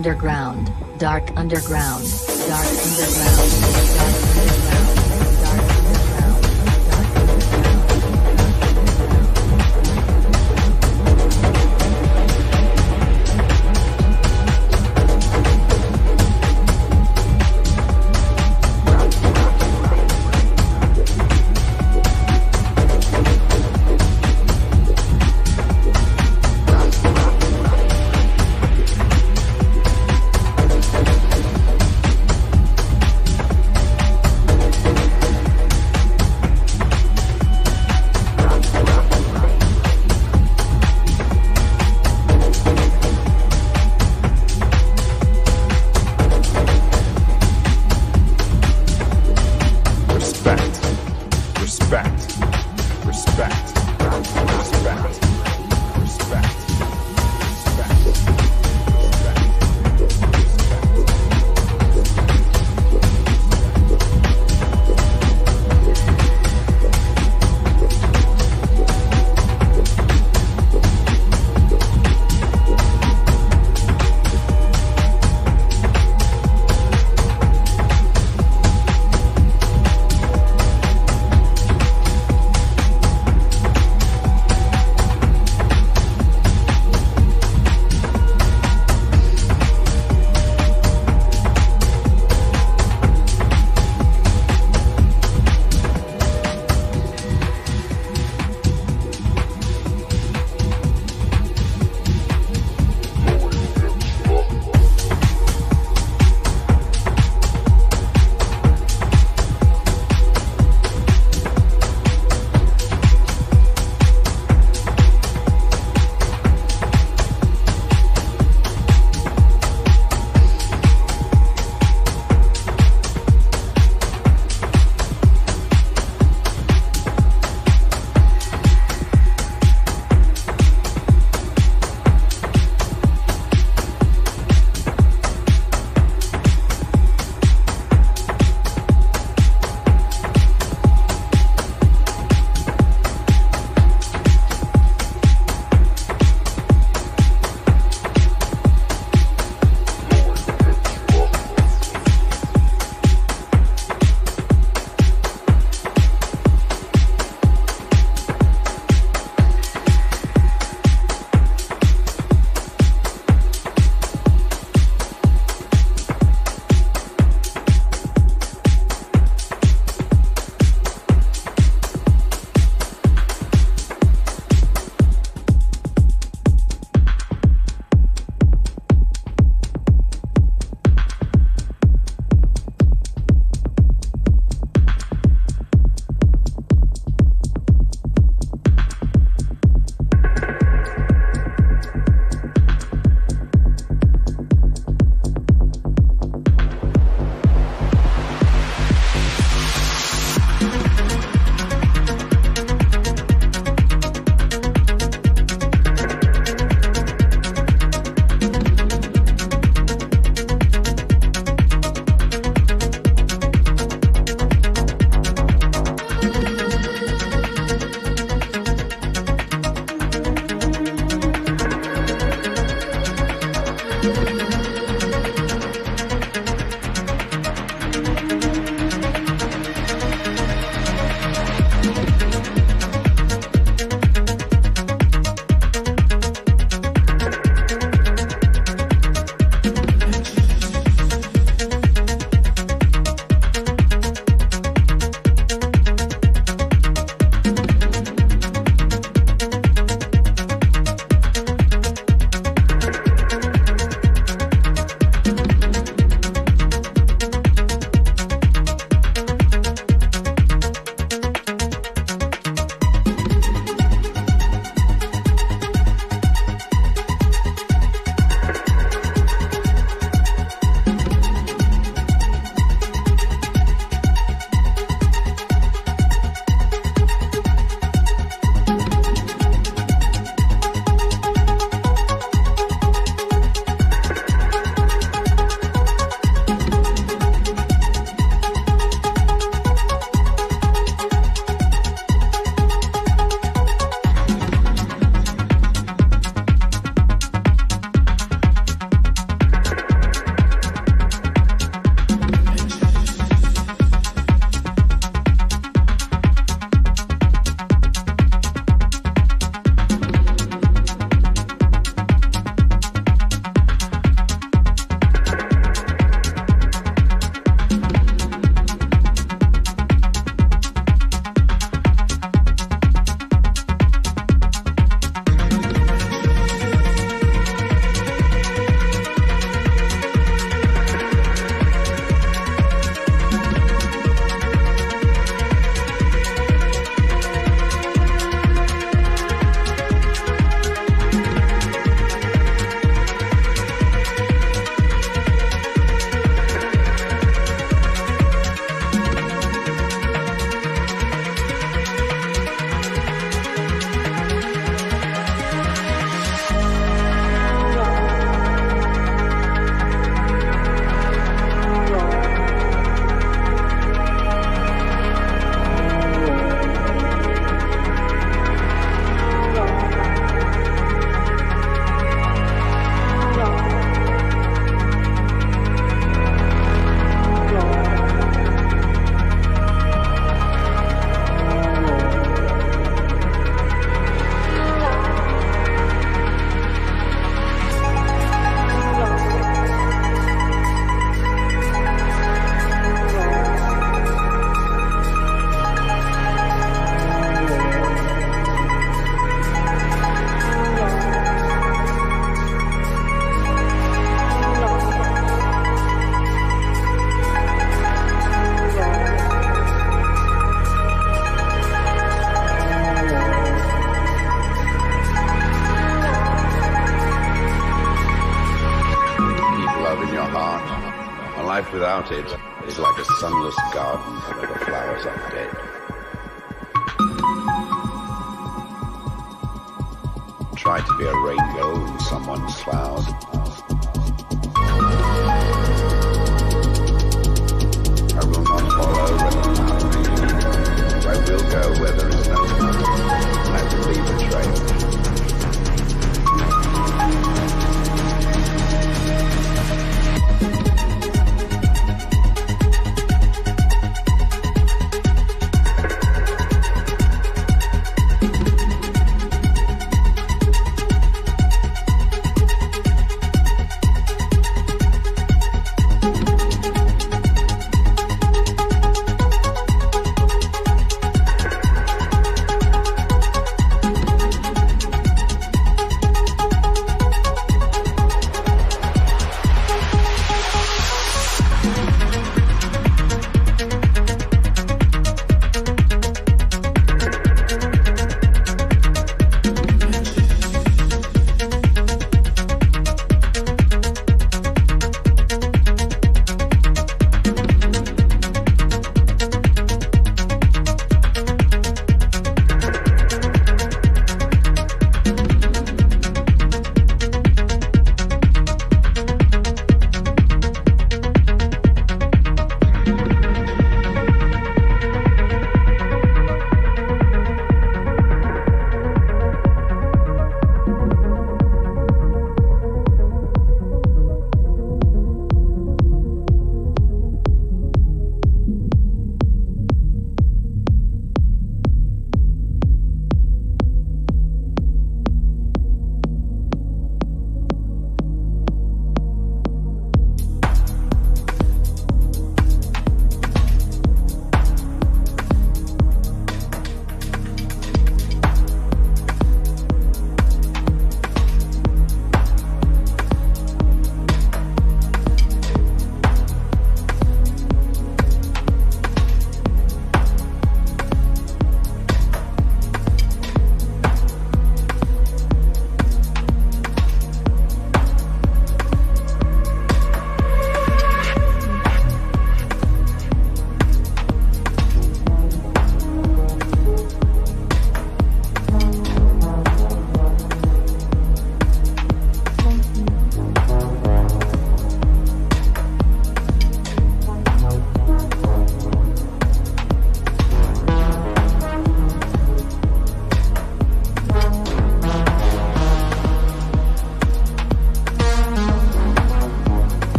underground, dark underground,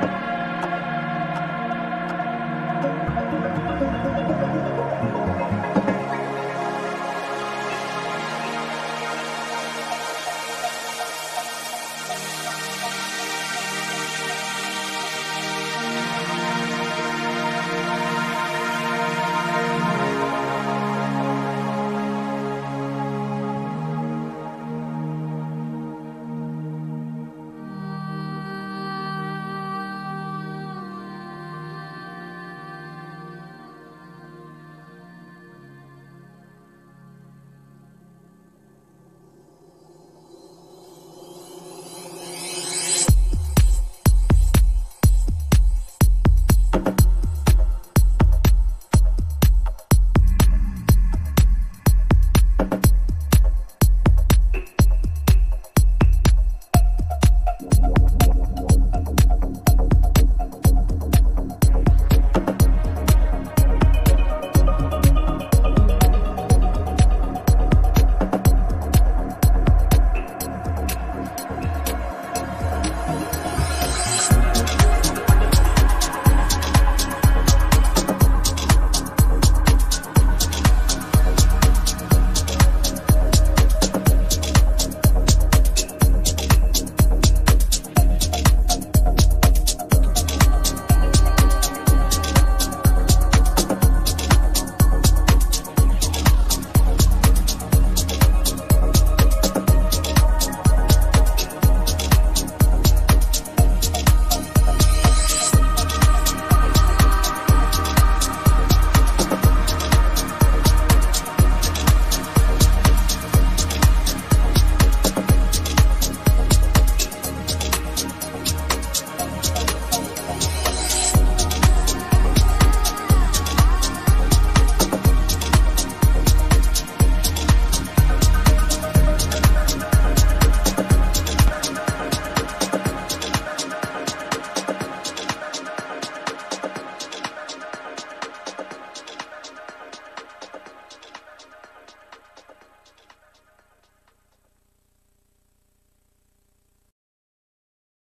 Thank